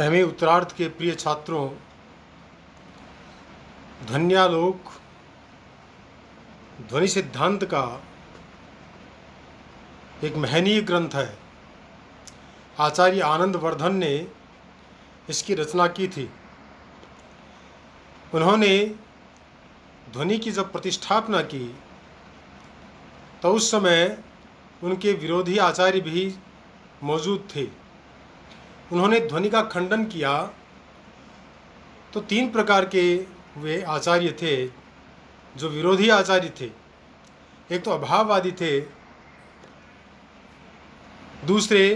M उत्तरार्थ के प्रिय छात्रों ध्वन्यालोक ध्वनि सिद्धांत का एक महनीय ग्रंथ है। आचार्य आनंद वर्धन ने इसकी रचना की थी। उन्होंने ध्वनि की जब प्रतिष्ठापना की तो उस समय उनके विरोधी आचार्य भी मौजूद थे। उन्होंने ध्वनि का खंडन किया तो तीन प्रकार के वे आचार्य थे, जो विरोधी आचार्य थे। एक तो अभाववादी थे, दूसरे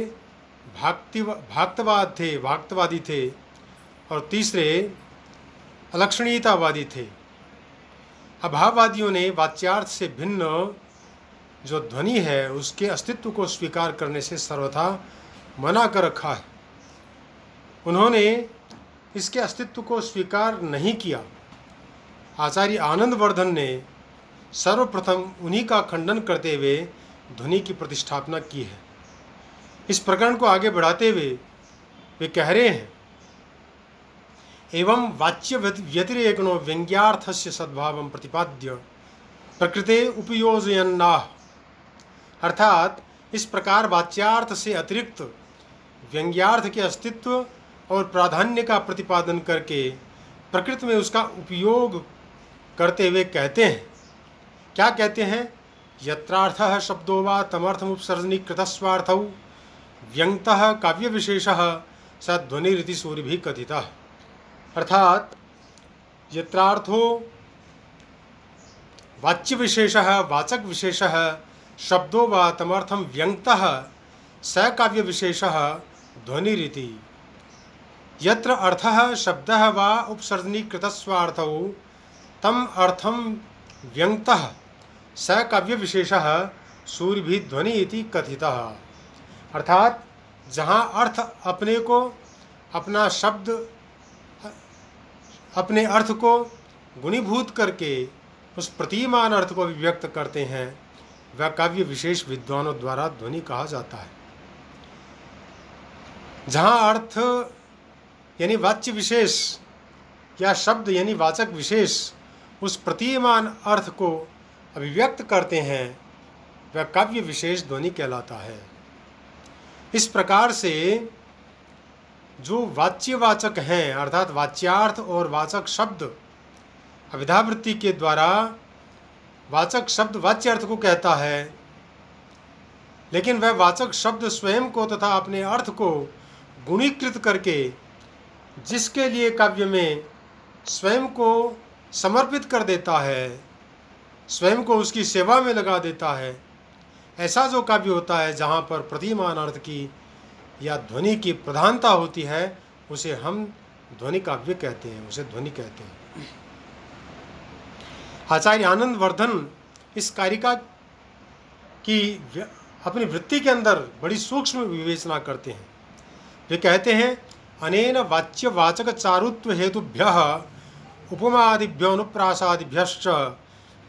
भाक्ति भाक्तवाद थे भाक्तवादी थे, और तीसरे अलक्षणीयतावादी थे। अभाववादियों ने वाच्यार्थ से भिन्न जो ध्वनि है, उसके अस्तित्व को स्वीकार करने से सर्वथा मना कर रखा है। उन्होंने इसके अस्तित्व को स्वीकार नहीं किया। आचार्य आनंदवर्धन ने सर्वप्रथम उन्हीं का खंडन करते हुए ध्वनि की प्रतिष्ठापना की है। इस प्रकरण को आगे बढ़ाते हुए वे कह रहे हैं, एवं वाच्य व्यतिरेकणो व्यंग्यार्थ से सद्भाव प्रतिपाद्य प्रकृते उपयोजयन्ना। अर्थात इस प्रकार वाच्यार्थ से अतिरिक्त व्यंग्यार्थ के अस्तित्व और प्राधान्य का प्रतिपादन करके प्रकृति में उसका उपयोग करते हुए कहते हैं। क्या कहते हैं? यत्रार्थ शब्दों व तमर्थम उपसर्जनी कृतस्वार्थ व्यंगत काव्य विशेष स ध्वनिरीति सूर्य भी कथित। अर्थात यत्रार्थो वाच्य विशेष वाचक विशेष शब्दों व तमर्थम व्यंगत स काव्य विशेष ध्वनिरीति। यत्र अर्थः शब्दः वा उपसर्जनीकृतस्वार्थौ, तम अर्थम व्यंगतः स काव्य विशेषः सूर्य ध्वनि इति कथितः। अर्थात, जहाँ अर्थ अपने को, अपना शब्द, अपने अर्थ को गुणीभूत करके उस प्रतिमान अर्थ को अभिव्यक्त करते हैं, वह काव्य विशेष विद्वानों द्वारा ध्वनि कहा जाता है। जहाँ अर्थ यानी वाच्य विशेष या शब्द यानी वाचक विशेष उस प्रतीयमान अर्थ को अभिव्यक्त करते हैं, वह काव्य विशेष ध्वनि कहलाता है। इस प्रकार से जो वाच्यवाचक हैं, अर्थात वाच्यार्थ और वाचक शब्द अविधावृत्ति के द्वारा वाचक शब्द वाच्य अर्थ को कहता है, लेकिन वह वाचक शब्द स्वयं को तथा अपने अर्थ को गुणीकृत करके जिसके लिए काव्य में स्वयं को समर्पित कर देता है, स्वयं को उसकी सेवा में लगा देता है, ऐसा जो काव्य होता है जहाँ पर प्रतिमान अर्थ की या ध्वनि की प्रधानता होती है, उसे हम ध्वनि काव्य कहते हैं, उसे ध्वनि कहते हैं। आचार्य आनंद वर्धन इस कारिका की अपनी वृत्ति के अंदर बड़ी सूक्ष्म विवेचना करते हैं। वे कहते हैं अनेन वाच्यवाचक चारुत्व हेतुभ्य उपमादिभ्योनुप्रासादिभ्य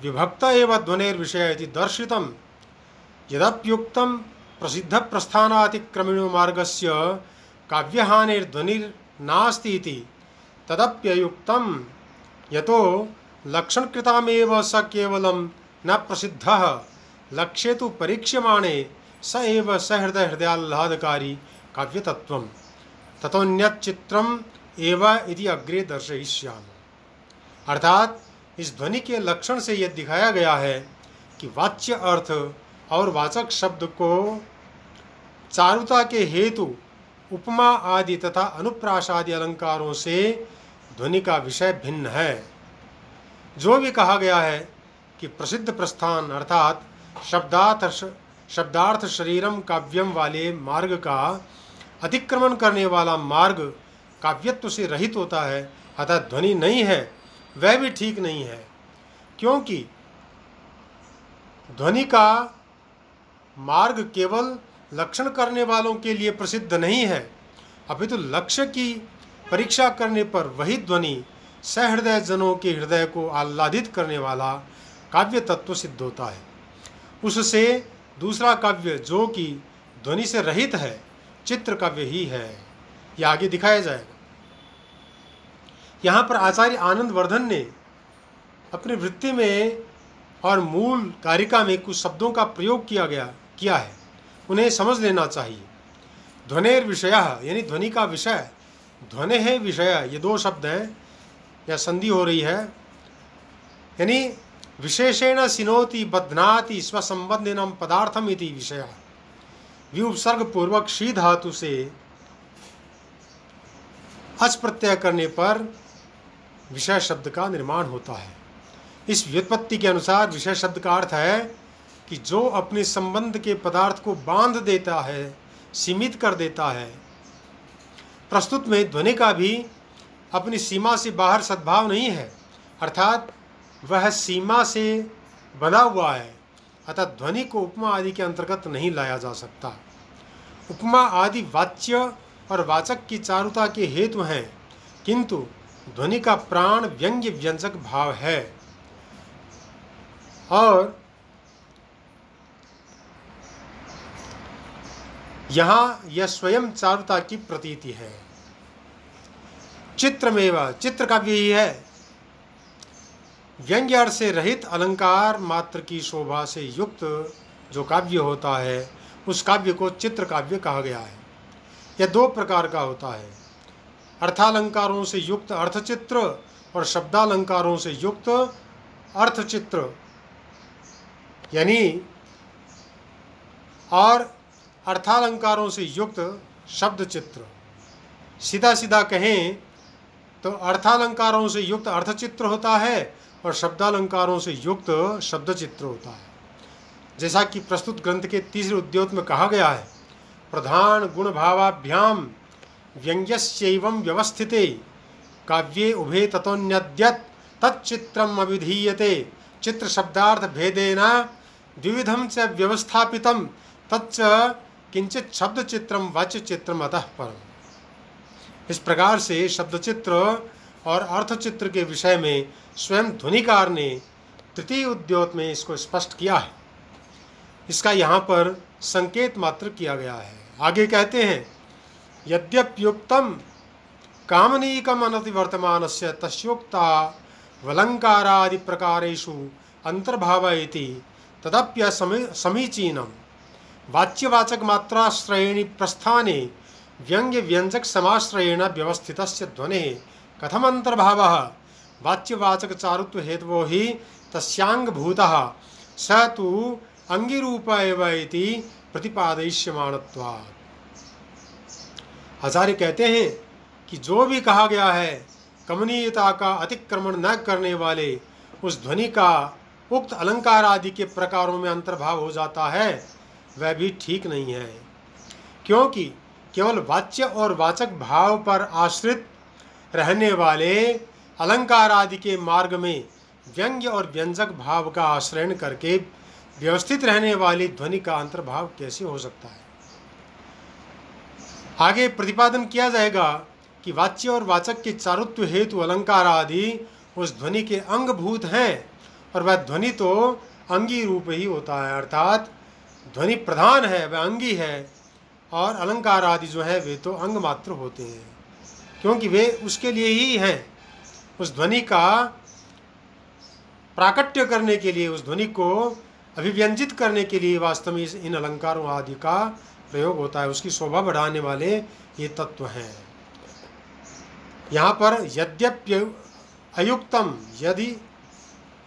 विभक्त एव ध्वनिर्विषय दर्शित यद्युक्त प्रसिद्ध प्रस्थानातिक्रमिणो मार्गस्य काव्यहानिर्ध्वनिर्नास्ति तदप्ययुक्तं यतो लक्षणकृतामेव स केवलं न प्रसिद्धः, लक्ष्ये तो परीक्ष्यमाणे स एव सहृदय हृदयाह्लादकारी काव्यतत्वम् तथोन्यचित्रम एवं इति अग्रे दर्शयिष्याम। अर्थात, इस ध्वनि के लक्षण से यह दिखाया गया है कि वाच्य अर्थ और वाचक शब्द को चारुता के हेतु उपमा आदि तथा अनुप्रास आदि अलंकारों से ध्वनि का विषय भिन्न है। जो भी कहा गया है कि प्रसिद्ध प्रस्थान, अर्थात शब्दार्थ शब्दार्थ शरीरम काव्यम वाले मार्ग का अतिक्रमण करने वाला मार्ग काव्यत्व से रहित होता है, अतः ध्वनि नहीं है, वह भी ठीक नहीं है। क्योंकि ध्वनि का मार्ग केवल लक्षण करने वालों के लिए प्रसिद्ध नहीं है अभी तो लक्ष्य की परीक्षा करने पर वही ध्वनि सहृदय जनों के हृदय को आह्लादित करने वाला काव्य तत्व सिद्ध होता है। उससे दूसरा काव्य जो कि ध्वनि से रहित है चित्र काव्य ही है यह आगे दिखाया जाएगा। यहाँ पर आचार्य आनंद वर्धन ने अपनी वृत्ति में और मूल कारिका में कुछ शब्दों का प्रयोग किया गया, किया है। उन्हें समझ लेना चाहिए। ध्वनिर विषय, यानी ध्वनि का विषय। ध्वनि है विषय, ये दो शब्द हैं, या संधि हो रही है। यानी विशेषेण सिनोति बध्नाति स्वसंबंधिनम पदार्थम इति विषय। विउपसर्ग पूर्वक शी धातु से अच प्रत्यय करने पर विषय शब्द का निर्माण होता है। इस व्युत्पत्ति के अनुसार विषय शब्द का अर्थ है कि जो अपने संबंध के पदार्थ को बाँध देता है, सीमित कर देता है, प्रस्तुत में ध्वनि का भी अपनी सीमा से बाहर सद्भाव नहीं है, अर्थात वह सीमा से बना हुआ है। अतः ध्वनि को उपमा आदि के अंतर्गत नहीं लाया जा सकता। उपमा आदि वाच्य और वाचक की चारुता के हेतु हैं, किंतु ध्वनि का प्राण व्यंग्य व्यंजक भाव है। और यहाँ यह स्वयं चारुता की प्रतीति है। चित्रमेव, चित्र का भी यही है। व्यंग्य अर्थ से रहित अलंकार मात्र की शोभा से युक्त जो काव्य होता है, उस काव्य को चित्र काव्य कहा गया है। यह दो प्रकार का होता है। अर्थालंकारों से युक्त अर्थचित्र और शब्दालंकारों से युक्त अर्थचित्र, यानी और अर्थालंकारों से युक्त शब्द चित्र सीधा सीधा कहें तो अर्थालंकारों से युक्त अर्थचित्र होता है और शब्दालंकारों से युक्त शब्द चित्र होता है। जैसा कि प्रस्तुत ग्रंथ के तीसरे उद्योग में कहा गया है, प्रधान गुण भावाभ्याम व्यंग्यस्यैवं व्यवस्थिते, काव्ये उभे ततोन्यद्यत, तच्चित्रम अभिधीयते चित्र शब्दार्थ भेदेन द्विविधम च व्यवस्थापितम तच्च किंचित शब्द चित्रम वाच्य चित्रम अतः परम। इस प्रकार से शब्द चित्र और अर्थचित्र के विषय में स्वयं ध्वनिकार ने तृतीय उद्योग में इसको स्पष्ट किया है। इसका यहाँ पर संकेत मात्र किया गया है। आगे कहते हैं, यद्यप्युक्तम कामनीकम अनतिवर्तमान से तस्ोक्ता वलंकारादि अंतर्भाव तदप्य समीचीनम वाच्यवाचक मात्राश्रयेणी प्रस्थाने व्यंग्य व्यंजक समाश्रयेण व्यवस्थित ध्वनि कथम अंतर्भाव वाच्यवाचक चारुत्व हेतु ही तस्यांग भूत स तो अंगिरूप एवं प्रतिपादयिष्यमाणत्वात्। आचार्य कहते हैं कि जो भी कहा गया है, कमनीयता का अतिक्रमण न करने वाले, उस ध्वनि का उक्त अलंकार आदि के प्रकारों में अंतर्भाव हो जाता है, वह भी ठीक नहीं है। क्योंकि केवल वाच्य और वाचक भाव पर आश्रित रहने वाले अलंकार आदि के मार्ग में व्यंग्य और व्यंजक भाव का आश्रयण करके व्यवस्थित रहने वाली ध्वनि का अंतर्भाव कैसे हो सकता है? आगे प्रतिपादन किया जाएगा कि वाच्य और वाचक के चारुत्व हेतु अलंकार आदि उस ध्वनि के अंगभूत हैं और वह ध्वनि तो अंगी रूप ही होता है, अर्थात ध्वनि प्रधान है, वह अंगी है और अलंकार आदि जो है, वे तो अंग मात्र होते हैं। क्योंकि वे उसके लिए ही हैं। उस ध्वनि का प्राकट्य करने के लिए, उस ध्वनि को अभिव्यंजित करने के लिए वास्तव में इन अलंकारों आदि का प्रयोग होता है। उसकी शोभा बढ़ाने वाले ये तत्व हैं। यहाँ पर यद्यप्य अयुक्तम, यदि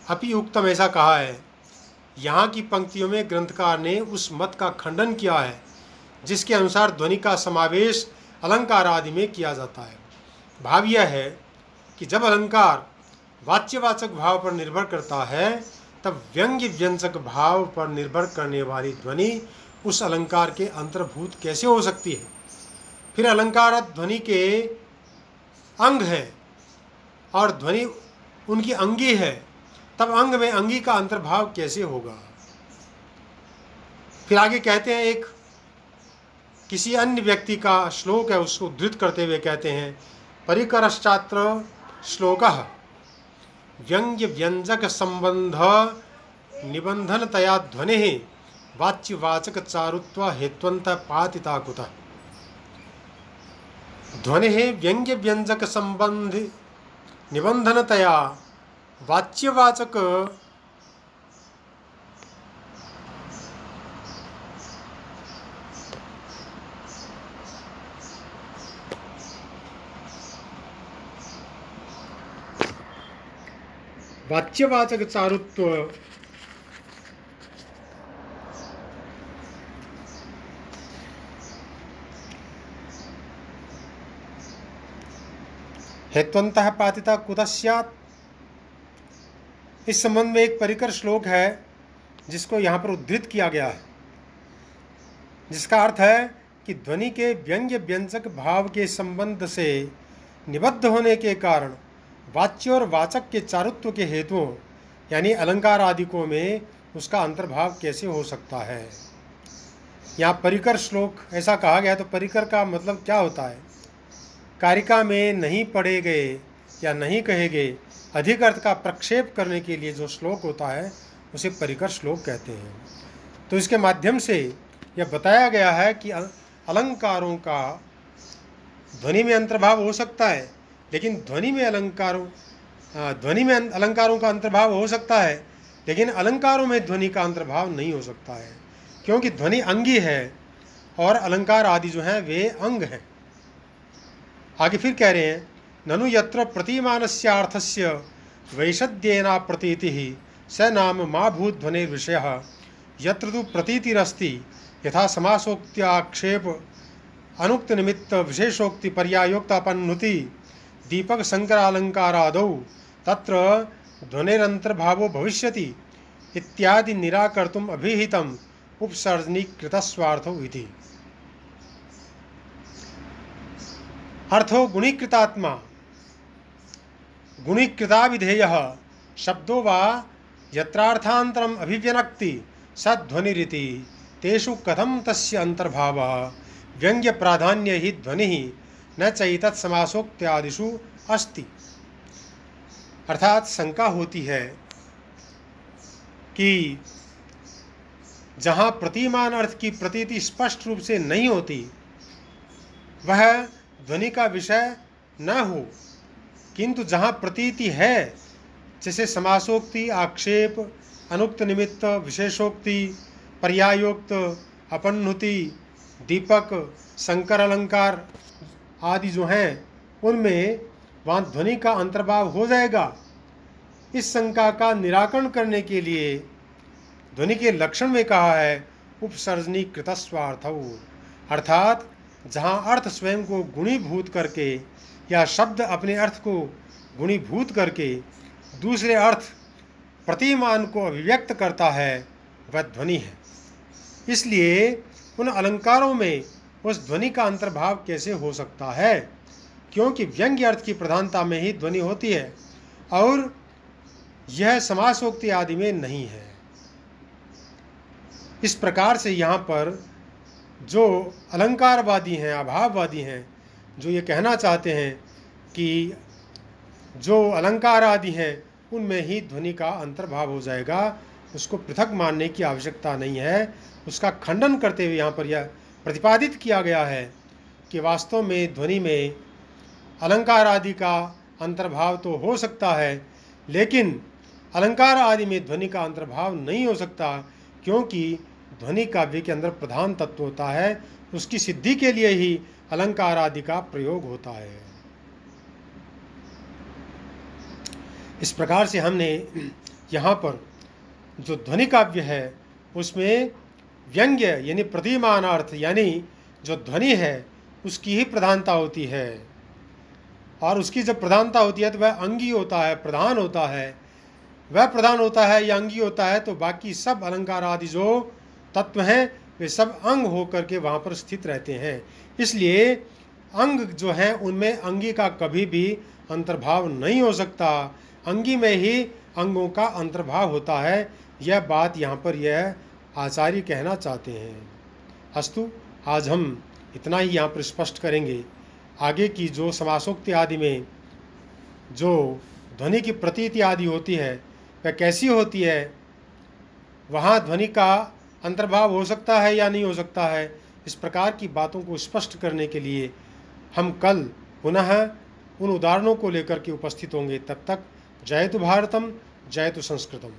अपियुक्तम ऐसा कहा है, यहाँ की पंक्तियों में ग्रंथकार ने उस मत का खंडन किया है, जिसके अनुसार ध्वनि का समावेश अलंकार आदि में किया जाता है। भाव यह है कि जब अलंकार वाच्यवाचक भाव पर निर्भर करता है, तब व्यंग्य व्यंजक भाव पर निर्भर करने वाली ध्वनि उस अलंकार के अंतर्भूत कैसे हो सकती है? फिर अलंकार ध्वनि के अंग है और ध्वनि उनकी अंगी है, तब अंग में अंगी का अंतर्भाव कैसे होगा? फिर आगे कहते हैं, एक किसी अन्य व्यक्ति का श्लोक है, उसको उद्धृत करते हुए कहते हैं परिकरश्चात्र श्लोक। व्यंग्य व्यंजक संबंध निबंधनतया ध्वनि वाच्यवाचक चारुत्व हेत्वंत पातिता ध्वनि व्यंग्य व्यंजक संबंधी निबंधनतया वाच्यवाचक वाच्यवाचक चारुत्व हेत्वंतः पातिता कुतस्यात इस संबंध में एक परिकर श्लोक है, जिसको यहाँ पर उद्धृत किया गया है। जिसका अर्थ है कि ध्वनि के व्यंग्य व्यंजक भाव के संबंध से निबद्ध होने के कारण वाच्य और वाचक के चारुत्व के हेतुओं यानी अलंकार आदिकों में उसका अंतर्भाव कैसे हो सकता है? यहाँ परिकर श्लोक, ऐसा कहा गया तो परिकर का मतलब क्या होता है? कारिका में नहीं पढ़े गए या नहीं कहे गए, अधिक अर्थ का प्रक्षेप करने के लिए जो श्लोक होता है, उसे परिकर श्लोक कहते हैं। तो इसके माध्यम से यह बताया गया है कि अलंकारों का ध्वनि में अंतर्भाव हो सकता है लेकिन ध्वनि में अलंकारों ध्वनि में अलंकारों का अंतर्भाव हो सकता है, लेकिन अलंकारों में ध्वनि का अंतर्भाव नहीं हो सकता है, क्योंकि ध्वनि अंगी है और अलंकार आदि जो हैं, वे अंग हैं। आगे फिर कह रहे हैं, ननु यत्र प्रतिमानस्यार्थस्य वैषद्येना प्रतीति, स नाम मा भूध्वनि विषय, यत्र तु प्रतीतिरस्ति, यथा समासोक्त्याक्षेप अनुक्त निमित्त विशेषोक्ति पर्यायोक्तापन्नुति दीपक शंकरालंकारादौ तत्र ध्वनिरंतर्भावो भविष्यति इत्यादि निराकर्तुम अभिहितम उपसर्जनीकृतस्वार्थो इति। अर्थो गुणीकृतात्मा। गुणीकृता विधेय शब्दों वा यत्रार्थांतरम अभिव्यनक्ति सध्वनिरीति तेषु कथम तस्य अंतर्भाव व्यंग्य प्राधान्य ही ध्वनि न चैतत समासोक्त्यादिशु अस्ति। अर्थात शंका होती है कि जहाँ प्रतिमान अर्थ की प्रतीति स्पष्ट रूप से नहीं होती, वह ध्वनि का विषय न हो, किंतु जहाँ प्रतीति है, जैसे समासोक्ति, आक्षेप, अनुक्त निमित्त, विशेषोक्ति, पर्यायोक्त, अपन्नुति, दीपक, शंकर अलंकार आदि जो हैं, उनमें वहाँ ध्वनि का अंतर्भाव हो जाएगा। इस शंका का निराकरण करने के लिए ध्वनि के लक्षण में कहा है उपसर्जनी कृतस्वार्थ अर्थात, जहाँ अर्थ स्वयं को गुणीभूत करके या शब्द अपने अर्थ को गुणीभूत करके दूसरे अर्थ प्रतिमान को अभिव्यक्त करता है, वह ध्वनि है। इसलिए उन अलंकारों में उस ध्वनि का अंतर्भाव कैसे हो सकता है? क्योंकि व्यंग्य अर्थ की प्रधानता में ही ध्वनि होती है, और यह समासोक्ति आदि में नहीं है। इस प्रकार से यहाँ पर जो अलंकारवादी हैं, अभाववादी हैं, जो ये कहना चाहते हैं कि जो अलंकार आदि हैं, उनमें ही ध्वनि का अंतर्भाव हो जाएगा, उसको पृथक मानने की आवश्यकता नहीं है। उसका खंडन करते हुए यहाँ पर यह प्रतिपादित किया गया है कि वास्तव में ध्वनि में अलंकार आदि का अंतर्भाव तो हो सकता है, लेकिन अलंकार आदि में ध्वनि का अंतर्भाव नहीं हो सकता, क्योंकि ध्वनि काव्य के अंदर प्रधान तत्व होता है, उसकी सिद्धि के लिए ही अलंकार आदि का प्रयोग होता है। इस प्रकार से हमने यहाँ पर जो ध्वनि काव्य है, उसमें व्यंग्य, यानी प्रतिमानार्थ यानी जो ध्वनि है, उसकी ही प्रधानता होती है। और उसकी जब प्रधानता होती है तो वह अंगी होता है, प्रधान होता है। वह प्रधान होता है या अंगी होता है तो बाकी सब अलंकार आदि जो तत्व हैं, वे सब अंग होकर के वहाँ पर स्थित रहते हैं। इसलिए अंग जो हैं, उनमें अंगी का कभी भी अंतर्भाव नहीं हो सकता। अंगी में ही अंगों का अंतर्भाव होता है। यह बात यहाँ पर यह आचार्य कहना चाहते हैं, अस्तु, आज हम इतना ही यहाँ पर स्पष्ट करेंगे। आगे की जो समासोक्ति आदि में जो ध्वनि की प्रतीति आदि होती है, वह कैसी होती है? वहाँ ध्वनि का अंतर्भाव हो सकता है या नहीं हो सकता है? इस प्रकार की बातों को स्पष्ट करने के लिए हम कल पुनः उन उदाहरणों को लेकर के उपस्थित होंगे। तब तक जयतु भारतम जयतु संस्कृतम।